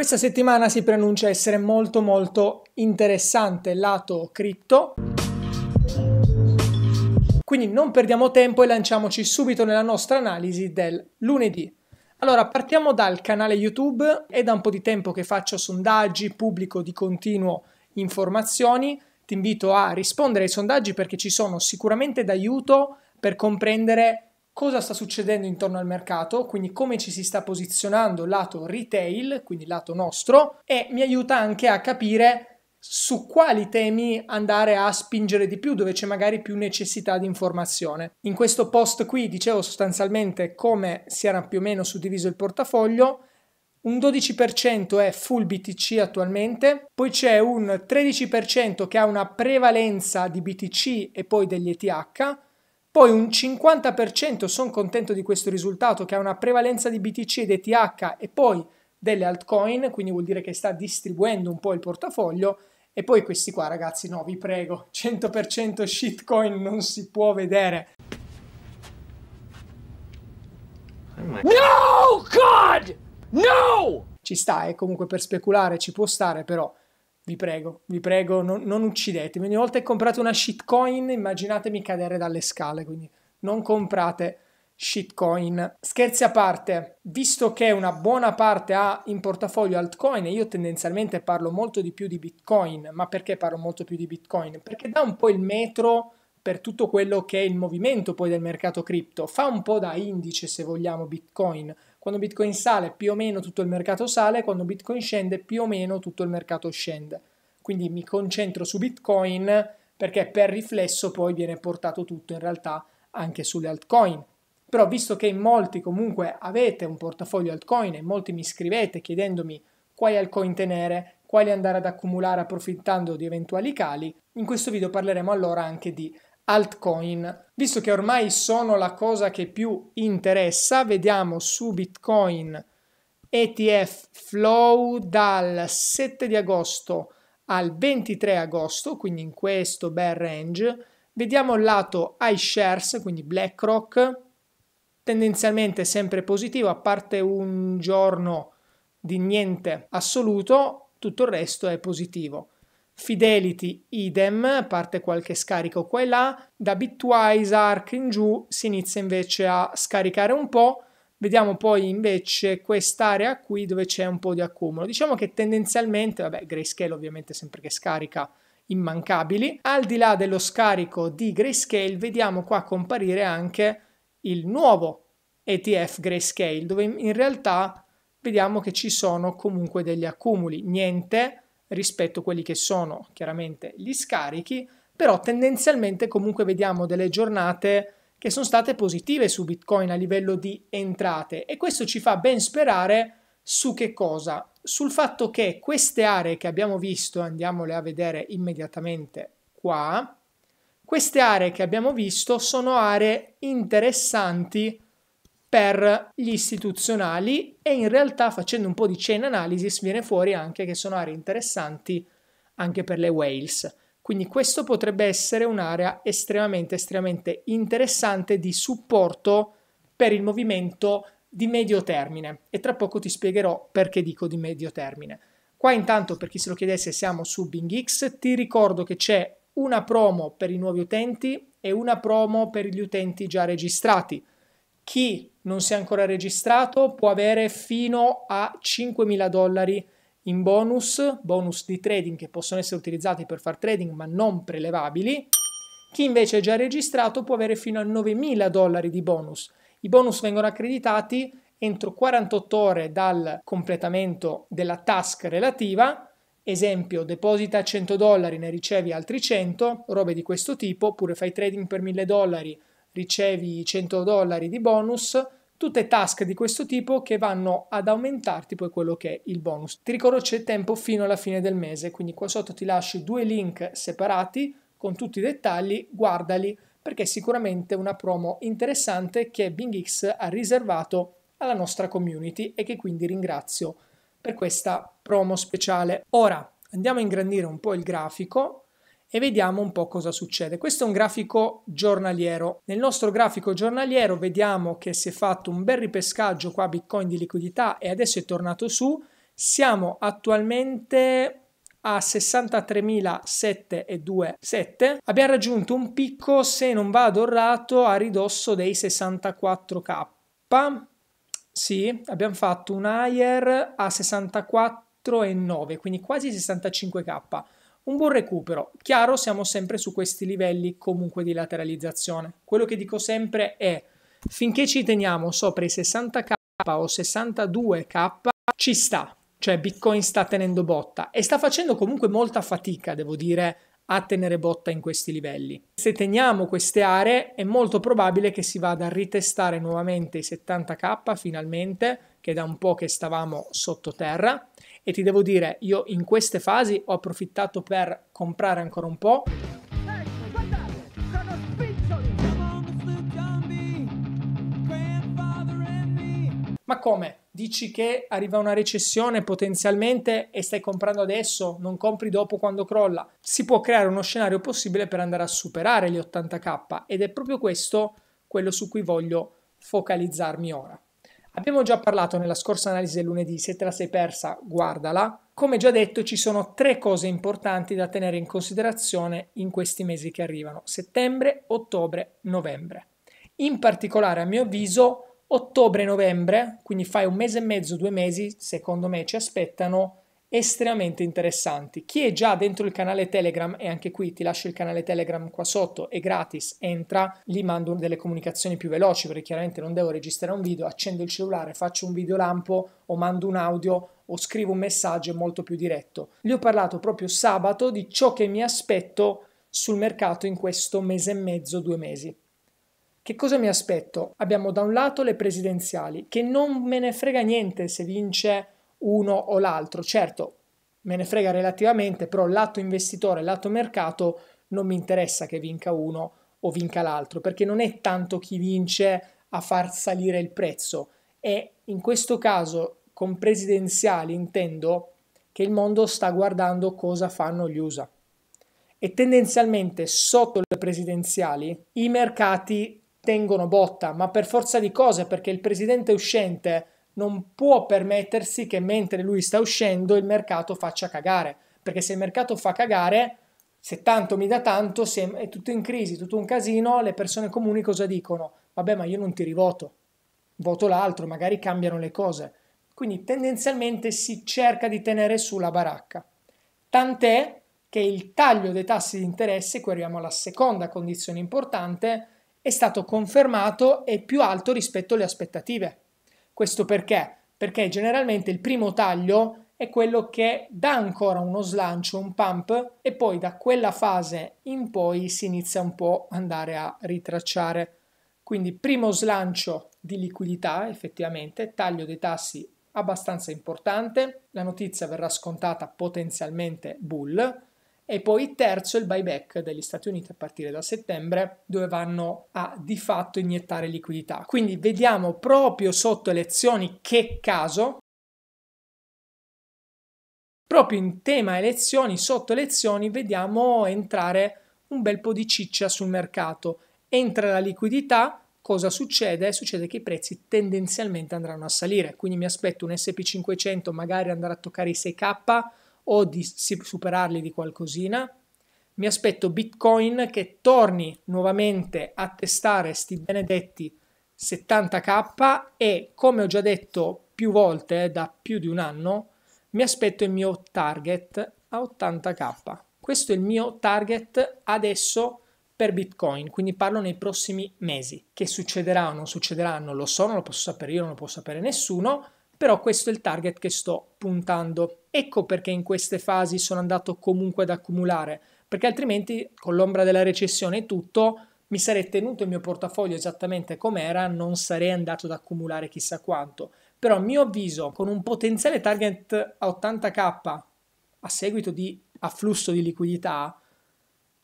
Questa settimana si preannuncia essere molto molto interessante lato cripto. Quindi non perdiamo tempo e lanciamoci subito nella nostra analisi del lunedì. Allora, partiamo dal canale YouTube, è da un po' di tempo che faccio sondaggi, pubblico di continuo informazioni, ti invito a rispondere ai sondaggi perché ci sono sicuramente d'aiuto per comprendere cosa sta succedendo intorno al mercato, quindi come ci si sta posizionando lato retail, quindi lato nostro, e mi aiuta anche a capire su quali temi andare a spingere di più, dove c'è magari più necessità di informazione. In questo post qui dicevo sostanzialmente come si era più o meno suddiviso il portafoglio. Un 12% è full BTC attualmente, poi c'è un 13% che ha una prevalenza di BTC e poi degli ETH, poi un 50% sono contento di questo risultato che ha una prevalenza di BTC ed ETH e poi delle altcoin, quindi vuol dire che sta distribuendo un po' il portafoglio. E poi questi qua ragazzi, no, vi prego, 100% shitcoin non si può vedere. No, God! No! Ci sta, è comunque per speculare, ci può stare, però vi prego, vi prego, non, non uccidetemi. Ogni volta che comprate una shitcoin, immaginatemi cadere dalle scale, quindi non comprate shitcoin. Scherzi a parte, visto che una buona parte ha in portafoglio altcoin e io tendenzialmente parlo molto di più di Bitcoin, ma perché parlo molto più di Bitcoin? Perché dà un po' il metro per tutto quello che è il movimento poi del mercato cripto, fa un po' da indice se vogliamo Bitcoin. Quando Bitcoin sale più o meno tutto il mercato sale, quando Bitcoin scende più o meno tutto il mercato scende. Quindi mi concentro su Bitcoin perché per riflesso poi viene portato tutto in realtà anche sulle altcoin. Però visto che in molti comunque avete un portafoglio altcoin e molti mi scrivete chiedendomi quali altcoin tenere, quali andare ad accumulare approfittando di eventuali cali, in questo video parleremo allora anche di altcoin. Visto che ormai sono la cosa che più interessa, vediamo su Bitcoin ETF Flow dal 7 di agosto al 23 agosto, quindi in questo bel range. Vediamo il lato iShares, quindi BlackRock, tendenzialmente sempre positivo, a parte un giorno di niente assoluto, tutto il resto è positivo. Fidelity idem, parte qualche scarico qua e là, da Bitwise, Arc in giù si inizia invece a scaricare un po', vediamo poi invece quest'area qui dove c'è un po' di accumulo. Diciamo che tendenzialmente, vabbè, Grayscale ovviamente sempre che scarica immancabili, al di là dello scarico di Grayscale vediamo qua comparire anche il nuovo ETF Grayscale dove in realtà vediamo che ci sono comunque degli accumuli, niente rispetto a quelli che sono chiaramente gli scarichi, però tendenzialmente comunque vediamo delle giornate che sono state positive su Bitcoin a livello di entrate e questo ci fa ben sperare su che cosa? Sul fatto che queste aree che abbiamo visto, andiamole a vedere immediatamente qua, queste aree che abbiamo visto sono aree interessanti per gli istituzionali e in realtà facendo un po' di chain analysis viene fuori anche che sono aree interessanti anche per le whales. Quindi questo potrebbe essere un'area estremamente estremamente interessante di supporto per il movimento di medio termine e tra poco ti spiegherò perché dico di medio termine. Qua intanto per chi se lo chiedesse siamo su BingX, ti ricordo che c'è una promo per i nuovi utenti e una promo per gli utenti già registrati. Chi non si è ancora registrato può avere fino a 5.000 dollari in bonus, bonus di trading che possono essere utilizzati per far trading ma non prelevabili. Chi invece è già registrato può avere fino a 9.000 dollari di bonus. I bonus vengono accreditati entro 48 ore dal completamento della task relativa. Esempio, deposita 100 dollari, ne ricevi altri 100, robe di questo tipo, oppure fai trading per 1000 dollari, ricevi 100 dollari di bonus, tutte task di questo tipo che vanno ad aumentarti poi quello che è il bonus. Ti ricordo c'è tempo fino alla fine del mese, quindi qua sotto ti lascio due link separati con tutti i dettagli, guardali perché è sicuramente una promo interessante che BingX ha riservato alla nostra community e che quindi ringrazio per questa promo speciale. Ora andiamo a ingrandire un po' il grafico e vediamo un po' cosa succede. Questo è un grafico giornaliero. Nel nostro grafico giornaliero vediamo che si è fatto un bel ripescaggio qua Bitcoin di liquidità e adesso è tornato su. Siamo attualmente a 63.727. Abbiamo raggiunto un picco, se non vado errato, a ridosso dei 64k. Sì, abbiamo fatto un higher a 64,9, quindi quasi 65k. Un buon recupero. Chiaro, siamo sempre su questi livelli comunque di lateralizzazione. Quello che dico sempre è finché ci teniamo sopra i 60k o 62k ci sta, cioè Bitcoin sta tenendo botta e sta facendo comunque molta fatica, devo dire, a tenere botta in questi livelli. Se teniamo queste aree è molto probabile che si vada a ritestare nuovamente i 70k finalmente, che da un po' che stavamo sottoterra e ti devo dire, io in queste fasi ho approfittato per comprare ancora un po' Ma come? Dici che arriva una recessione potenzialmente e stai comprando adesso, non compri dopo quando crolla? Si può creare uno scenario possibile per andare a superare gli 80k ed è proprio questo quello su cui voglio focalizzarmi ora. Abbiamo già parlato nella scorsa analisi del lunedì, se te la sei persa, guardala. Come già detto, ci sono tre cose importanti da tenere in considerazione in questi mesi che arrivano, settembre, ottobre, novembre. In particolare, a mio avviso, Ottobre-novembre, quindi fai un mese e mezzo, due mesi, secondo me ci aspettano estremamente interessanti. Chi è già dentro il canale Telegram, e anche qui ti lascio il canale Telegram qua sotto, è gratis, entra, gli mando delle comunicazioni più veloci, perché chiaramente non devo registrare un video, accendo il cellulare, faccio un video lampo o mando un audio o scrivo un messaggio molto più diretto. Gli ho parlato proprio sabato di ciò che mi aspetto sul mercato in questo mese e mezzo, due mesi. Che cosa mi aspetto? Abbiamo da un lato le presidenziali, che non me ne frega niente se vince uno o l'altro. Certo, me ne frega relativamente, però lato investitore, lato mercato, non mi interessa che vinca uno o vinca l'altro, perché non è tanto chi vince a far salire il prezzo. E in questo caso, con presidenziali intendo che il mondo sta guardando cosa fanno gli USA. E tendenzialmente sotto le presidenziali i mercati tengono botta, ma per forza di cose, perché il presidente uscente non può permettersi che mentre lui sta uscendo il mercato faccia cagare, perché se il mercato fa cagare, se tanto mi dà tanto, se è tutto in crisi, tutto un casino, le persone comuni cosa dicono? Vabbè, ma io non ti rivoto, voto l'altro, magari cambiano le cose. Quindi tendenzialmente si cerca di tenere su la baracca. Tant'è che il taglio dei tassi di interesse, qui arriviamo alla seconda condizione importante, è stato confermato e più alto rispetto alle aspettative. Questo perché? Perché generalmente il primo taglio è quello che dà ancora uno slancio, un pump e poi da quella fase in poi si inizia un po' andare a ritracciare. Quindi primo slancio di liquidità effettivamente, taglio dei tassi abbastanza importante, la notizia verrà scontata potenzialmente bull, e poi terzo il buyback degli Stati Uniti a partire da settembre dove vanno a di fatto iniettare liquidità. Quindi vediamo proprio sotto elezioni che caso proprio in tema elezioni, sotto elezioni, vediamo entrare un bel po' di ciccia sul mercato. Entra la liquidità, cosa succede? Succede che i prezzi tendenzialmente andranno a salire, quindi mi aspetto un SP500 magari andare a toccare i 6K o di superarli di qualcosina. Mi aspetto Bitcoin che torni nuovamente a testare sti benedetti 70k e come ho già detto più volte eh, da più di un anno, mi aspetto il mio target a 80k. Questo è il mio target adesso per Bitcoin, quindi parlo nei prossimi mesi. Che succederà o non succederà non lo so, non lo posso sapere io, non lo può sapere nessuno, però questo è il target che sto puntando. Ecco perché in queste fasi sono andato comunque ad accumulare, perché altrimenti con l'ombra della recessione e tutto mi sarei tenuto il mio portafoglio esattamente com'era, non sarei andato ad accumulare chissà quanto. Però a mio avviso, con un potenziale target a 80k a seguito di afflusso di liquidità,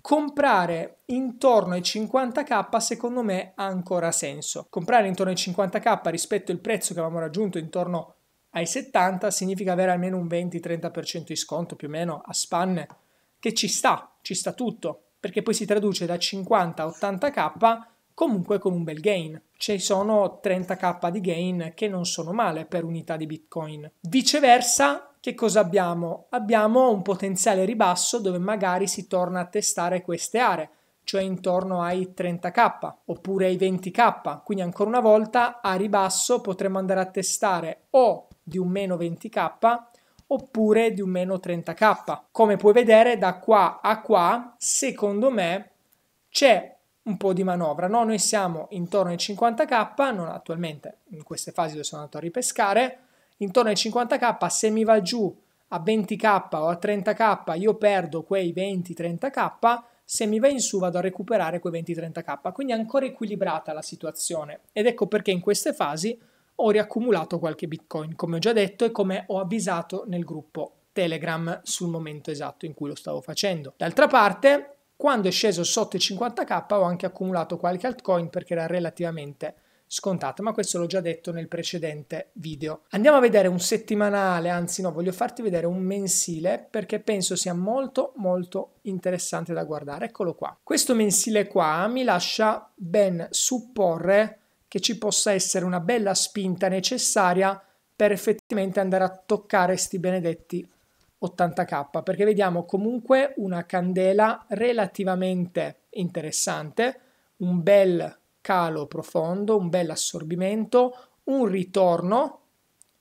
comprare intorno ai 50k secondo me ha ancora senso. Comprare intorno ai 50k rispetto al prezzo che avevamo raggiunto intorno ai 70 significa avere almeno un 20-30% di sconto più o meno a spanne, che ci sta, ci sta tutto, perché poi si traduce da 50 a 80k comunque con un bel gain. Ci sono 30k di gain che non sono male per unità di Bitcoin. Viceversa, che cosa abbiamo? Abbiamo un potenziale ribasso dove magari si torna a testare queste aree, cioè intorno ai 30k oppure ai 20k. Quindi ancora una volta a ribasso potremmo andare a testare o di un meno 20k oppure di un meno 30k. Come puoi vedere da qua a qua, secondo me c'è un po' di manovra. No? Noi siamo intorno ai 50k, non attualmente in queste fasi dove sono andato a ripescare, intorno ai 50k, se mi va giù a 20k o a 30k io perdo quei 20-30k, se mi va in su vado a recuperare quei 20-30k, quindi è ancora equilibrata la situazione ed ecco perché in queste fasi ho riaccumulato qualche bitcoin, come ho già detto e come ho avvisato nel gruppo Telegram sul momento esatto in cui lo stavo facendo. D'altra parte, quando è sceso sotto i 50k ho anche accumulato qualche altcoin perché era relativamente scontata, ma questo l'ho già detto nel precedente video. Andiamo a vedere un settimanale, anzi no, voglio farti vedere un mensile perché penso sia molto molto interessante da guardare. Eccolo qua. Questo mensile qua mi lascia ben supporre che ci possa essere una bella spinta necessaria per effettivamente andare a toccare sti benedetti 80k perché vediamo comunque una candela relativamente interessante, un bel calo profondo, un bel assorbimento, un ritorno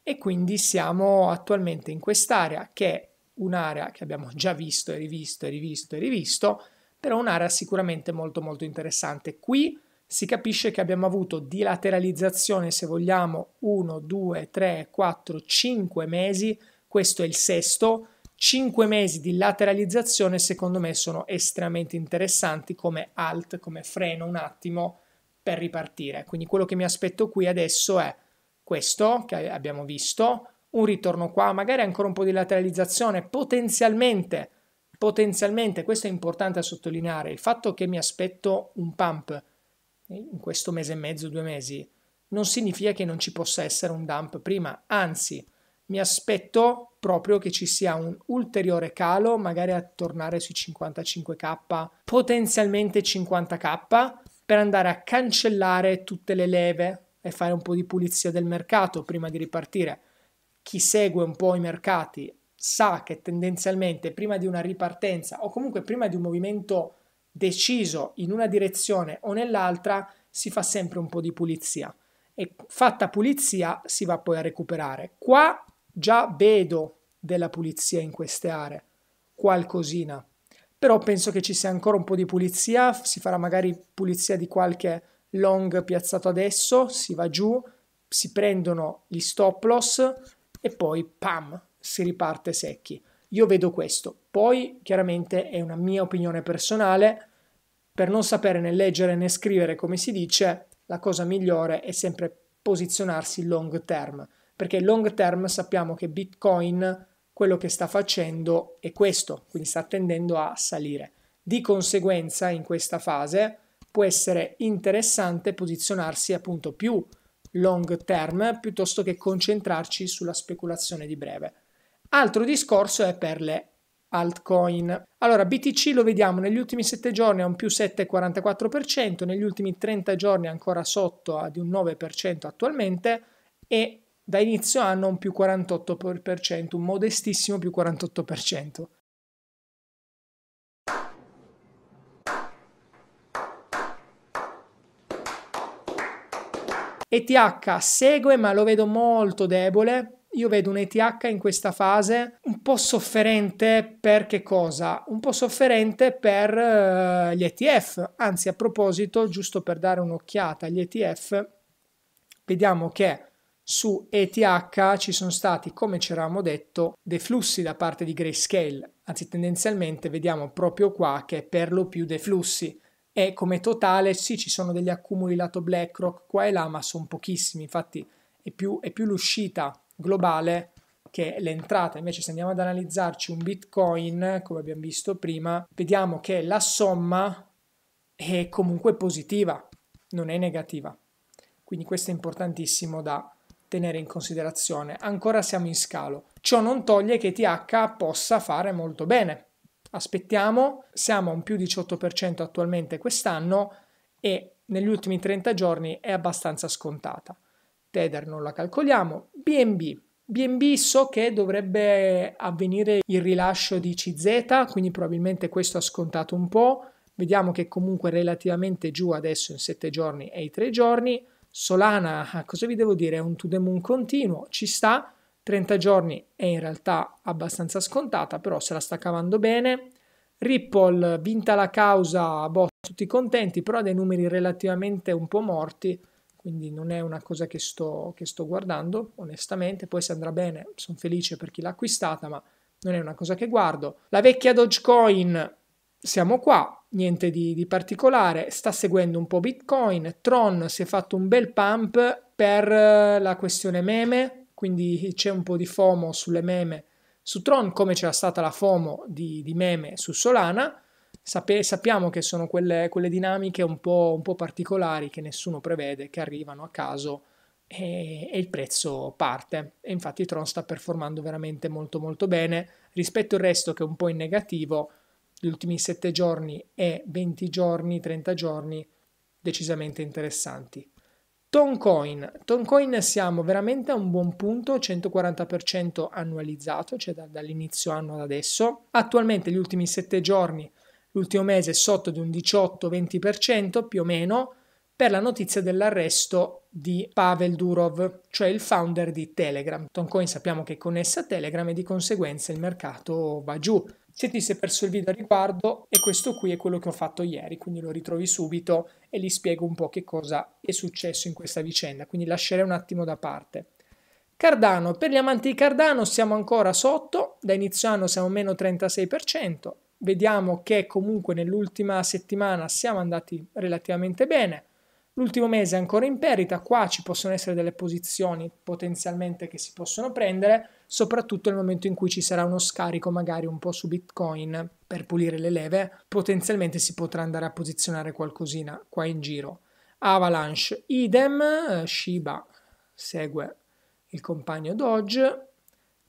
e quindi siamo attualmente in quest'area che è un'area che abbiamo già visto e rivisto e rivisto e rivisto, però un'area sicuramente molto molto interessante. Qui si capisce che abbiamo avuto di lateralizzazione, se vogliamo, 1, 2, 3, 4, 5 mesi questo è il sesto. 5 mesi di lateralizzazione secondo me sono estremamente interessanti come alt, come freno un attimo per ripartire. Quindi quello che mi aspetto qui adesso è questo che abbiamo visto, un ritorno qua, magari ancora un po' di lateralizzazione, potenzialmente, potenzialmente, questo è importante a sottolineare, il fatto che mi aspetto un pump in questo mese e mezzo, due mesi, non significa che non ci possa essere un dump prima, anzi, mi aspetto proprio che ci sia un ulteriore calo, magari a tornare sui 55k, potenzialmente 50k, per andare a cancellare tutte le leve e fare un po' di pulizia del mercato prima di ripartire. Chi segue un po' i mercati sa che tendenzialmente prima di una ripartenza o comunque prima di un movimento deciso in una direzione o nell'altra si fa sempre un po' di pulizia e fatta pulizia si va poi a recuperare. Qua già vedo della pulizia in queste aree, qualcosina, però penso che ci sia ancora un po' di pulizia, si farà magari pulizia di qualche long piazzato adesso, si va giù, si prendono gli stop loss e poi pam, si riparte secchi. Io vedo questo, poi chiaramente è una mia opinione personale, per non sapere né leggere né scrivere come si dice, la cosa migliore è sempre posizionarsi long term perché long term sappiamo che Bitcoin quello che sta facendo è questo, quindi sta tendendo a salire. Di conseguenza in questa fase può essere interessante posizionarsi appunto più long term piuttosto che concentrarci sulla speculazione di breve. Altro discorso è per le altcoin. Allora, BTC lo vediamo negli ultimi 7 giorni a un più 7,44%, negli ultimi 30 giorni ancora sotto ad un 9% attualmente e da inizio anno un più 48%, un modestissimo più 48%. ETH segue ma lo vedo molto debole. Io vedo un ETH in questa fase un po' sofferente per che cosa? Un po' sofferente per uh, gli ETF. Anzi, a proposito, giusto per dare un'occhiata agli ETF, vediamo che su ETH ci sono stati, come ci eravamo detto, dei flussi da parte di Grayscale, anzi tendenzialmente vediamo proprio qua che per lo più dei flussi e come totale sì ci sono degli accumuli lato BlackRock qua e là ma sono pochissimi, infatti è più, è più l'uscita globale che l'entrata, invece se andiamo ad analizzarci un Bitcoin come abbiamo visto prima, vediamo che la somma è comunque positiva, non è negativa. Quindi questo è importantissimo da, tenere in considerazione. Ancora siamo in scalo. Ciò non toglie che TH possa fare molto bene. Aspettiamo, siamo a un più 18% attualmente quest'anno e negli ultimi 30 giorni è abbastanza scontata. Tether non la calcoliamo. BNB. BNB so che dovrebbe avvenire il rilascio di CZ, quindi probabilmente questo ha scontato un po'. Vediamo che comunque relativamente giù adesso in 7 giorni e i 3 giorni. Solana, cosa vi devo dire? È un to the moon continuo, ci sta. 30 giorni è in realtà abbastanza scontata, però se la sta cavando bene. Ripple, vinta la causa, boh, tutti contenti, però dei numeri relativamente un po' morti quindi non è una cosa che sto, che sto guardando onestamente, poi se andrà bene sono felice per chi l'ha acquistata, ma non è una cosa che guardo. La vecchia Dogecoin, siamo qua, niente di, di particolare, sta seguendo un po' Bitcoin, Tron si è fatto un bel pump per eh, la questione meme, quindi c'è un po' di FOMO sulle meme su Tron, come c'era stata la FOMO di, di meme su Solana, Sape- sappiamo che sono quelle, quelle dinamiche un po', un po', particolari che nessuno prevede, che arrivano a caso e, e, il prezzo parte. E infatti Tron sta performando veramente molto molto bene rispetto al resto che è un po' in negativo. Gli ultimi 7 giorni e 20 giorni, 30 giorni decisamente interessanti. Toncoin. Toncoin siamo veramente a un buon punto, 140% annualizzato, cioè da, dall'inizio anno ad adesso. Attualmente gli ultimi 7 giorni l'ultimo mese sotto di un 18-20% più o meno per la notizia dell'arresto di Pavel Durov, cioè il founder di Telegram. Toncoin sappiamo che è connessa a Telegram e di conseguenza il mercato va giù. Se ti sei perso il video a riguardo e questo qui è quello che ho fatto ieri, quindi lo ritrovi subito e gli spiego un po' che cosa è successo in questa vicenda, quindi lascerei un attimo da parte. Cardano, per gli amanti di Cardano siamo ancora sotto, da inizio anno siamo meno 36%, vediamo che comunque nell'ultima settimana siamo andati relativamente bene. L'ultimo mese è ancora in perdita, qua ci possono essere delle posizioni potenzialmente che si possono prendere, soprattutto nel momento in cui ci sarà uno scarico magari un po' su Bitcoin per pulire le leve, potenzialmente si potrà andare a posizionare qualcosina qua in giro. Avalanche, idem, Shiba segue il compagno Doge,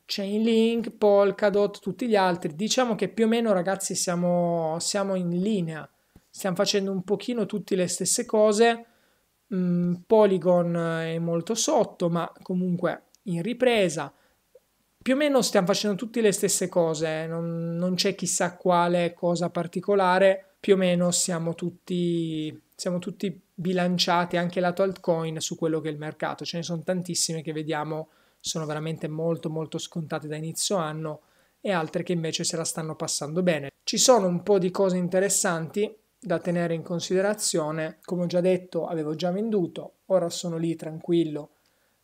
Chainlink, Polkadot, tutti gli altri. Diciamo che più o meno ragazzi siamo, siamo in linea, stiamo facendo un pochino tutte le stesse cose. Mm, Polygon è molto sotto, ma comunque in ripresa. Più o meno stiamo facendo tutte le stesse cose, eh. non, non c'è chissà quale cosa particolare, più o meno siamo tutti, siamo tutti bilanciati anche lato altcoin su quello che è il mercato. Ce ne sono tantissime che vediamo sono veramente molto molto scontate da inizio anno e altre che invece se la stanno passando bene. Ci sono un po' di cose interessanti da tenere in considerazione, come ho già detto avevo già venduto, ora sono lì tranquillo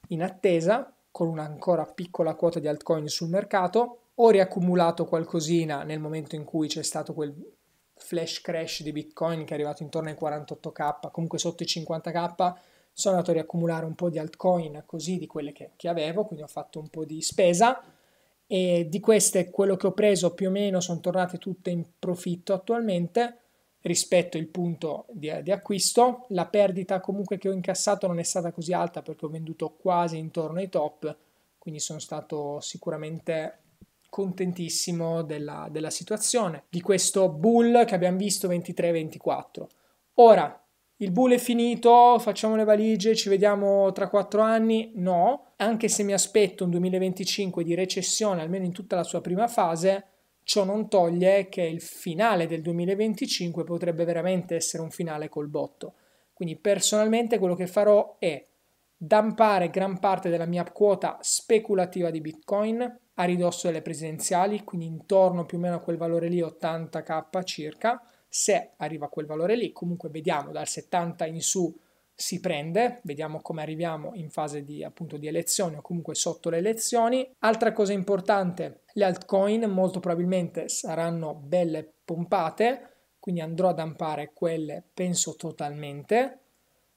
in attesa con una ancora piccola quota di altcoin sul mercato, ho riaccumulato qualcosina nel momento in cui c'è stato quel flash crash di Bitcoin che è arrivato intorno ai 48k, comunque sotto i 50k sono andato a riaccumulare un po' di altcoin così di quelle che, che avevo, quindi ho fatto un po' di spesa e di queste quello che ho preso più o meno sono tornate tutte in profitto attualmente rispetto al punto di, di, acquisto. La perdita comunque che ho incassato non è stata così alta perché ho venduto quasi intorno ai top, quindi sono stato sicuramente contentissimo della, della situazione, di questo bull che abbiamo visto 23-24. Ora, il bull è finito, facciamo le valigie, ci vediamo tra quattro anni? No, anche se mi aspetto un 2025 di recessione, almeno in tutta la sua prima fase, ciò non toglie che il finale del 2025 potrebbe veramente essere un finale col botto. Quindi personalmente quello che farò è dampare gran parte della mia quota speculativa di Bitcoin a ridosso delle presidenziali, quindi intorno più o meno a quel valore lì 80k circa, se arriva a quel valore lì, comunque vediamo dal 70 in su si prende, vediamo come arriviamo in fase di, appunto, di elezioni o comunque sotto le elezioni. Altra cosa importante, le altcoin molto probabilmente saranno belle pompate, quindi andrò a dampare quelle, penso totalmente.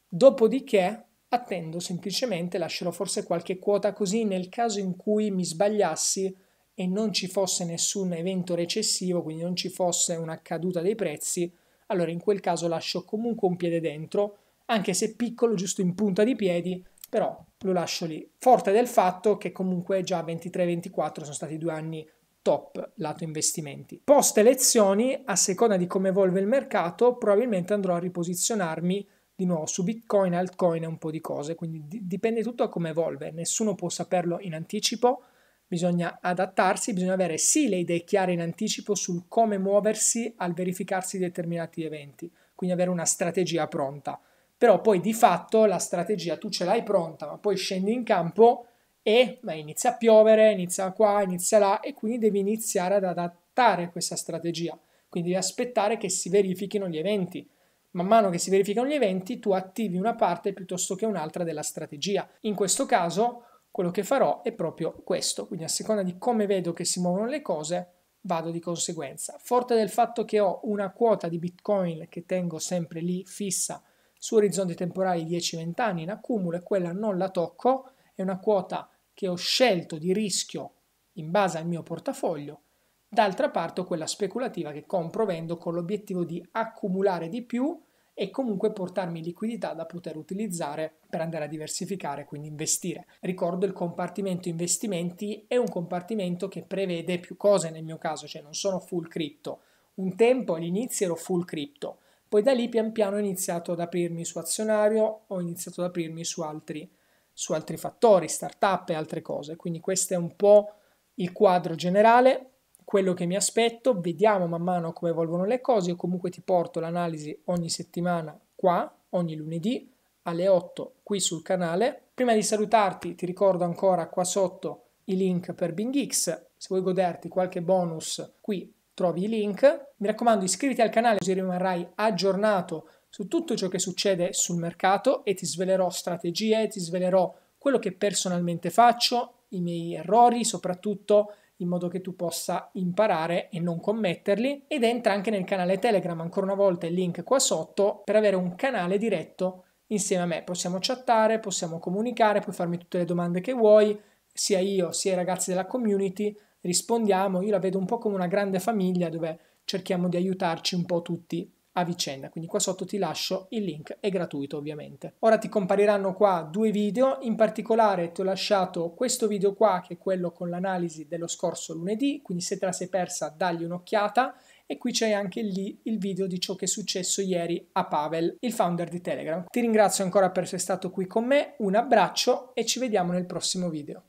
Dopodiché attendo semplicemente, lascerò forse qualche quota così nel caso in cui mi sbagliassi e non ci fosse nessun evento recessivo, quindi non ci fosse una caduta dei prezzi, allora in quel caso lascio comunque un piede dentro, anche se piccolo, giusto in punta di piedi, però lo lascio lì, forte del fatto che comunque già 23-24 sono stati due anni top lato investimenti. Post elezioni, a seconda di come evolve il mercato, probabilmente andrò a riposizionarmi di nuovo su Bitcoin, altcoin e un po' di cose, quindi di- dipende tutto da come evolve, nessuno può saperlo in anticipo, bisogna adattarsi, bisogna avere sì le idee chiare in anticipo sul come muoversi al verificarsi determinati eventi, quindi avere una strategia pronta. Però poi di fatto la strategia tu ce l'hai pronta, ma poi scendi in campo e beh, inizia a piovere, inizia qua, inizia là e quindi devi iniziare ad adattare questa strategia. Quindi devi aspettare che si verifichino gli eventi. Man mano che si verificano gli eventi, tu attivi una parte piuttosto che un'altra della strategia. In questo caso, quello che farò è proprio questo. Quindi a seconda di come vedo che si muovono le cose, vado di conseguenza. Forte del fatto che ho una quota di Bitcoin che tengo sempre lì fissa su orizzonti temporali 10-20 anni in accumulo e quella non la tocco, è una quota che ho scelto di rischio in base al mio portafoglio, d'altra parte ho quella speculativa che compro vendo con l'obiettivo di accumulare di più e comunque portarmi liquidità da poter utilizzare per andare a diversificare, quindi investire. Ricordo il compartimento investimenti è un compartimento che prevede più cose nel mio caso, cioè non sono full crypto. Un tempo all'inizio ero full crypto, poi da lì pian piano ho iniziato ad aprirmi su azionario, ho iniziato ad aprirmi su altri su altri fattori, startup e altre cose. Quindi questo è un po' il quadro generale, quello che mi aspetto, vediamo man mano come evolvono le cose, io comunque ti porto l'analisi ogni settimana qua, ogni lunedì alle 8 qui sul canale. Prima di salutarti ti ricordo ancora qua sotto i link per BingX, se vuoi goderti qualche bonus qui trovi i link. Mi raccomando iscriviti al canale così rimarrai aggiornato su tutto ciò che succede sul mercato e ti svelerò strategie, ti svelerò quello che personalmente faccio, i miei errori soprattutto in modo che tu possa imparare e non commetterli ed entra anche nel canale Telegram, ancora una volta il link qua sotto per avere un canale diretto insieme a me. Possiamo chattare, possiamo comunicare, puoi farmi tutte le domande che vuoi, sia io sia i ragazzi della community, rispondiamo, io la vedo un po' come una grande famiglia dove cerchiamo di aiutarci un po' tutti a vicenda. Quindi qua sotto ti lascio il link, è gratuito ovviamente. Ora ti compariranno qua due video, in particolare ti ho lasciato questo video qua che è quello con l'analisi dello scorso lunedì, quindi se te la sei persa dagli un'occhiata e qui c'è anche lì il video di ciò che è successo ieri a Pavel, il founder di Telegram. Ti ringrazio ancora per essere stato qui con me, un abbraccio e ci vediamo nel prossimo video.